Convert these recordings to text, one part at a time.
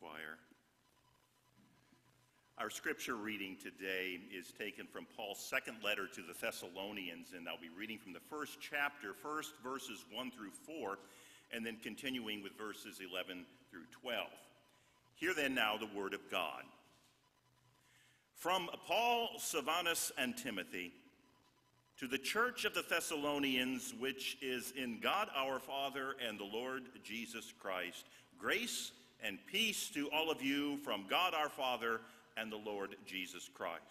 choir. Our scripture reading today is taken from Paul's second letter to the Thessalonians, and I'll be reading from the first chapter, first verses 1 through 4, and then continuing with verses 11 through 12. Hear then now the word of God. From Paul, Silvanus, and Timothy, to the church of the Thessalonians, which is in God our Father and the Lord Jesus Christ, grace and peace to all of you from God our Father and the Lord Jesus Christ.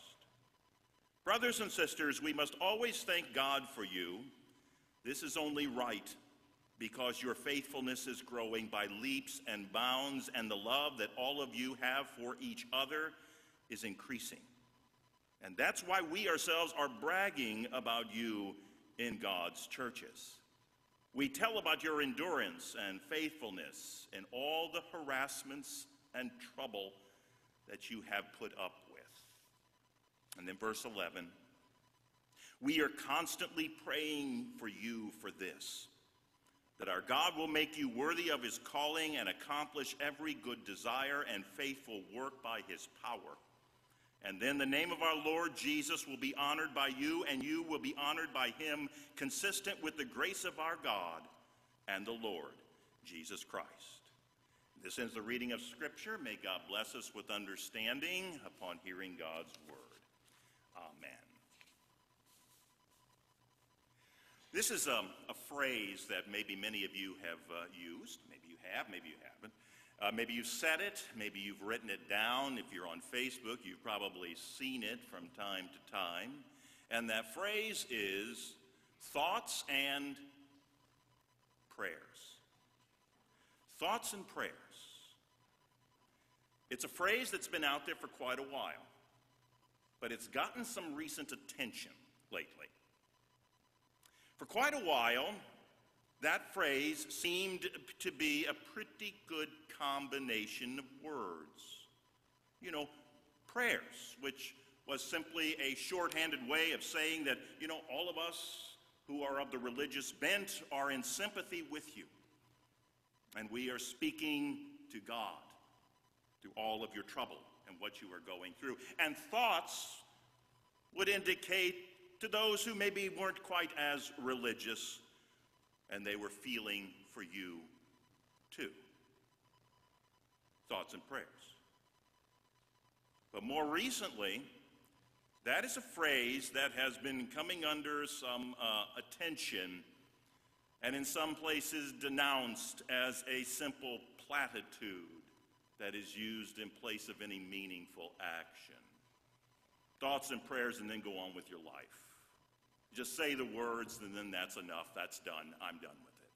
Brothers and sisters, we must always thank God for you. This is only right because your faithfulness is growing by leaps and bounds, and the love that all of you have for each other is increasing. And that's why we ourselves are bragging about you in God's churches. We tell about your endurance and faithfulness in all the harassments and trouble that you have put up with. And then verse 11 we are constantly praying for you for this that our God will make you worthy of his calling and accomplish every good desire and faithful work by his power. And then the name of our Lord Jesus will be honored by you, and you will be honored by him, consistent with the grace of our God and the Lord Jesus Christ. This ends the reading of Scripture. May God bless us with understanding upon hearing God's word. Amen. This is a, a phrase that maybe many of you have uh, used. Maybe you have, maybe you haven't. Uh, maybe you've said it, maybe you've written it down. If you're on Facebook, you've probably seen it from time to time. And that phrase is thoughts and prayers. Thoughts and prayers. It's a phrase that's been out there for quite a while, but it's gotten some recent attention lately. For quite a while, that phrase seemed to be a pretty good combination of words. You know, prayers, which was simply a shorthanded way of saying that, you know, all of us who are of the religious bent are in sympathy with you. And we are speaking to God through all of your trouble and what you are going through. And thoughts would indicate to those who maybe weren't quite as religious and they were feeling for you too. Thoughts and prayers. But more recently, that is a phrase that has been coming under some uh, attention and in some places denounced as a simple platitude that is used in place of any meaningful action. Thoughts and prayers, and then go on with your life. Just say the words, and then that's enough. That's done. I'm done with it.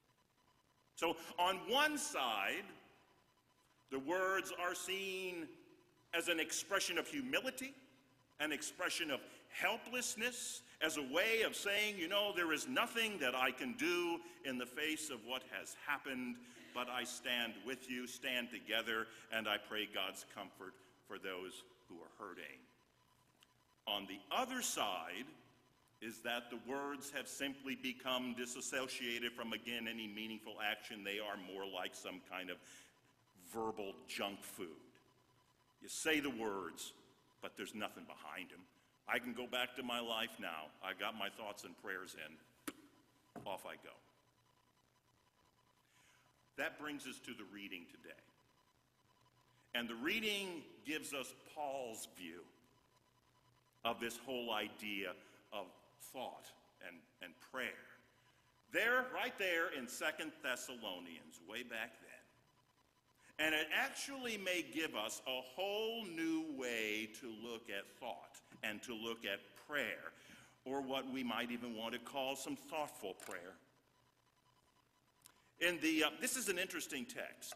So, on one side, the words are seen as an expression of humility, an expression of helplessness, as a way of saying, you know, there is nothing that I can do in the face of what has happened but I stand with you, stand together, and I pray God's comfort for those who are hurting. On the other side is that the words have simply become disassociated from, again, any meaningful action. They are more like some kind of verbal junk food. You say the words, but there's nothing behind them. I can go back to my life now. I got my thoughts and prayers in. Off I go. That brings us to the reading today. And the reading gives us Paul's view of this whole idea thought and, and prayer. There, right there in Second Thessalonians, way back then. And it actually may give us a whole new way to look at thought and to look at prayer, or what we might even want to call some thoughtful prayer. In the, uh, this is an interesting text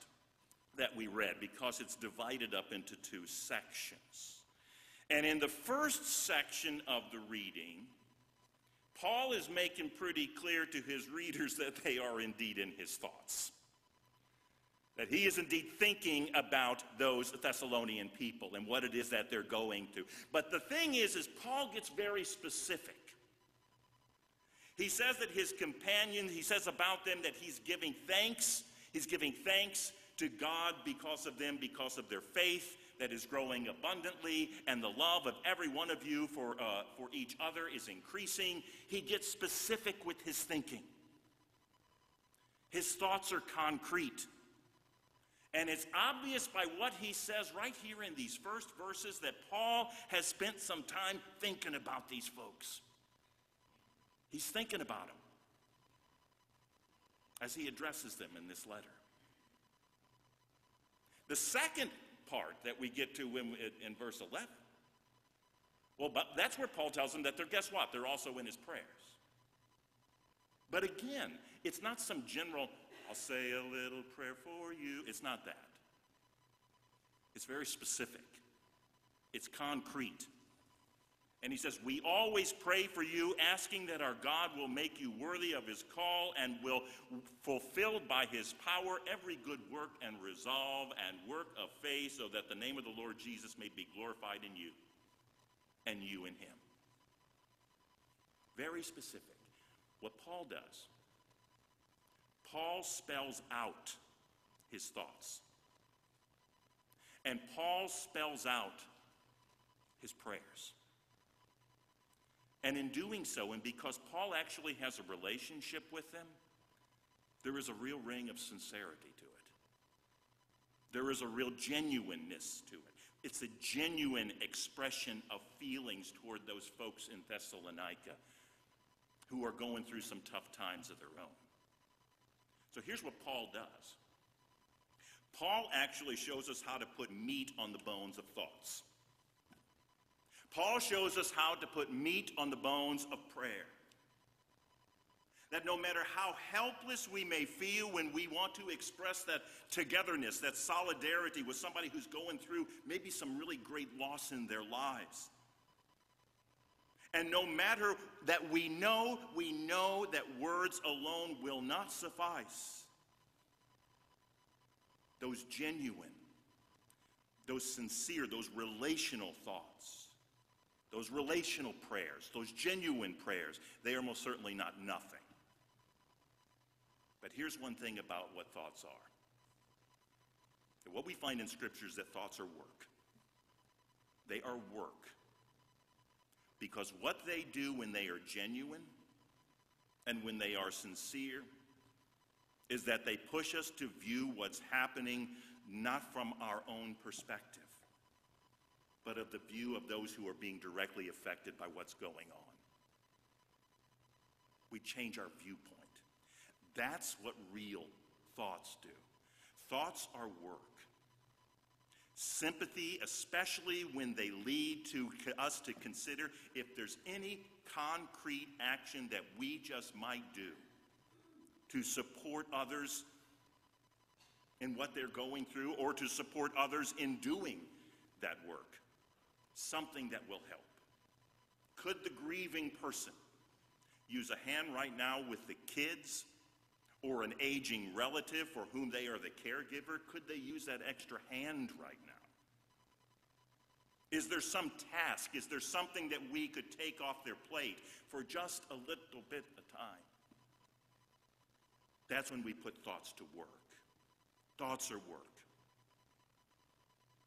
that we read because it's divided up into two sections. And in the first section of the reading, Paul is making pretty clear to his readers that they are indeed in his thoughts. That he is indeed thinking about those Thessalonian people and what it is that they're going through. But the thing is, is Paul gets very specific. He says that his companions, he says about them that he's giving thanks. He's giving thanks to God because of them, because of their faith that is growing abundantly, and the love of every one of you for, uh, for each other is increasing. He gets specific with his thinking. His thoughts are concrete. And it's obvious by what he says right here in these first verses that Paul has spent some time thinking about these folks. He's thinking about them as he addresses them in this letter. The second part that we get to in, in verse 11, well, but that's where Paul tells them that they're, guess what? They're also in his prayers. But again, it's not some general, I'll say a little prayer for you. It's not that. It's very specific, it's concrete. And he says, We always pray for you, asking that our God will make you worthy of his call and will fulfill by his power every good work and resolve and work of faith, so that the name of the Lord Jesus may be glorified in you and you in him. Very specific. What Paul does, Paul spells out his thoughts. And Paul spells out his prayers. And in doing so, and because Paul actually has a relationship with them, there is a real ring of sincerity to it. There is a real genuineness to it. It's a genuine expression of feelings toward those folks in Thessalonica who are going through some tough times of their own. So here's what Paul does Paul actually shows us how to put meat on the bones of thoughts. Paul shows us how to put meat on the bones of prayer. That no matter how helpless we may feel when we want to express that togetherness, that solidarity with somebody who's going through maybe some really great loss in their lives. And no matter that we know, we know that words alone will not suffice. Those genuine, those sincere, those relational thoughts those relational prayers, those genuine prayers, they are most certainly not nothing. But here's one thing about what thoughts are. What we find in Scripture is that thoughts are work. They are work. Because what they do when they are genuine and when they are sincere is that they push us to view what's happening not from our own perspective but of the view of those who are being directly affected by what's going on. We change our viewpoint. That's what real thoughts do. Thoughts are work. Sympathy, especially when they lead to us to consider if there's any concrete action that we just might do to support others in what they're going through or to support others in doing that work something that will help. Could the grieving person use a hand right now with the kids or an aging relative for whom they are the caregiver? Could they use that extra hand right now? Is there some task? Is there something that we could take off their plate for just a little bit of time? That's when we put thoughts to work. Thoughts are work.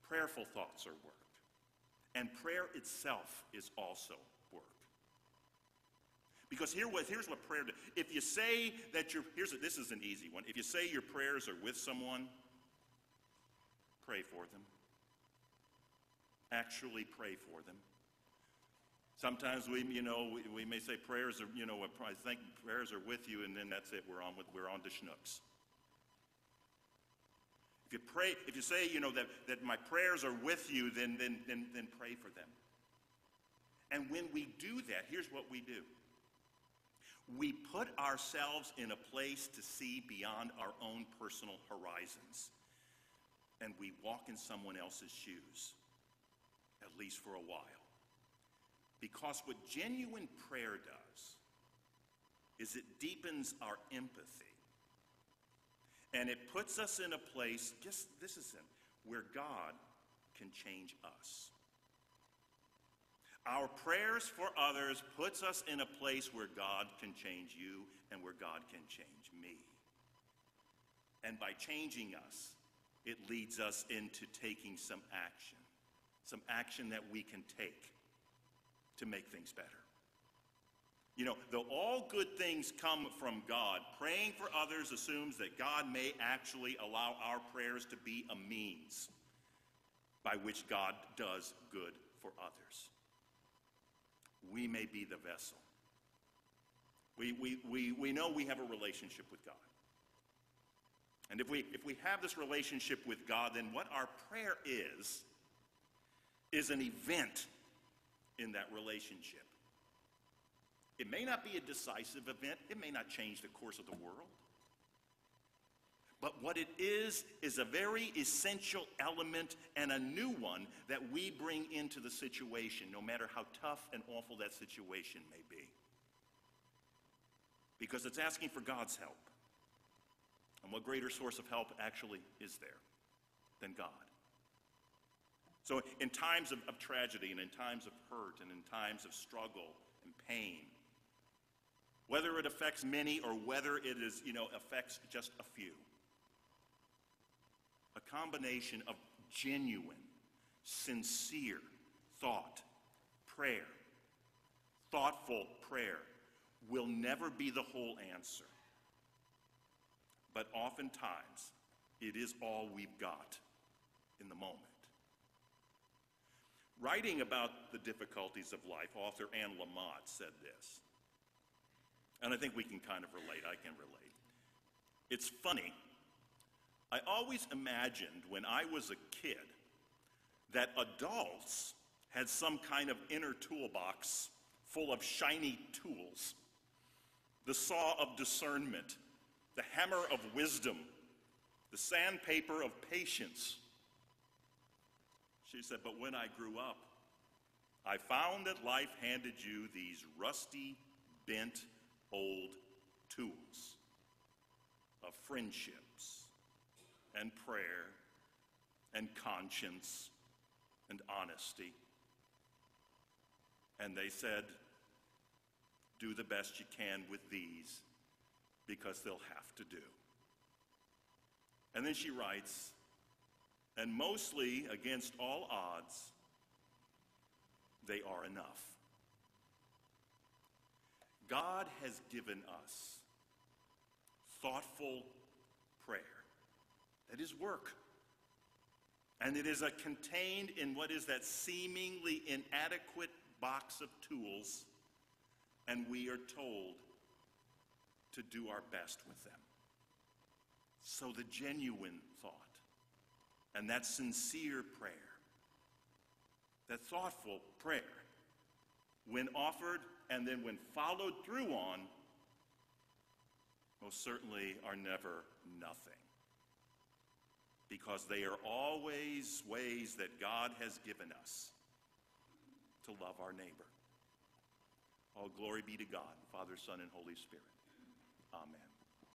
Prayerful thoughts are work. And prayer itself is also work. Because here what, here's what prayer does. If you say that you're, here's a, this is an easy one. If you say your prayers are with someone, pray for them. Actually pray for them. Sometimes we, you know, we, we may say prayers are, you know, I think prayers are with you, and then that's it. We're on with, we're on to schnooks. If you pray, if you say, you know, that, that my prayers are with you, then, then, then, then pray for them. And when we do that, here's what we do. We put ourselves in a place to see beyond our own personal horizons. And we walk in someone else's shoes, at least for a while. Because what genuine prayer does is it deepens our empathy and it puts us in a place, just this is it, where God can change us. Our prayers for others puts us in a place where God can change you and where God can change me. And by changing us, it leads us into taking some action, some action that we can take to make things better. You know, though all good things come from God, praying for others assumes that God may actually allow our prayers to be a means by which God does good for others. We may be the vessel. We, we, we, we know we have a relationship with God. And if we, if we have this relationship with God, then what our prayer is, is an event in that relationship. It may not be a decisive event, it may not change the course of the world. But what it is, is a very essential element and a new one that we bring into the situation, no matter how tough and awful that situation may be. Because it's asking for God's help. And what greater source of help actually is there than God? So, in times of, of tragedy and in times of hurt and in times of struggle and pain, whether it affects many or whether it is, you know, affects just a few, a combination of genuine, sincere thought, prayer, thoughtful prayer will never be the whole answer. But oftentimes, it is all we've got in the moment. Writing about the difficulties of life, author Anne Lamott said this. And I think we can kind of relate. I can relate. It's funny. I always imagined when I was a kid that adults had some kind of inner toolbox full of shiny tools the saw of discernment, the hammer of wisdom, the sandpaper of patience. She said, But when I grew up, I found that life handed you these rusty, bent, old tools of friendships and prayer and conscience and honesty. And they said, Do the best you can with these because they'll have to do. And then she writes, and mostly against all odds, they are enough. God has given us thoughtful prayer. That is work. And it is contained in what is that seemingly inadequate box of tools, and we are told to do our best with them. So the genuine thought and that sincere prayer, that thoughtful prayer, when offered and then when followed through on, most certainly are never nothing. Because they are always ways that God has given us to love our neighbor. All glory be to God, Father, Son, and Holy Spirit. Amen.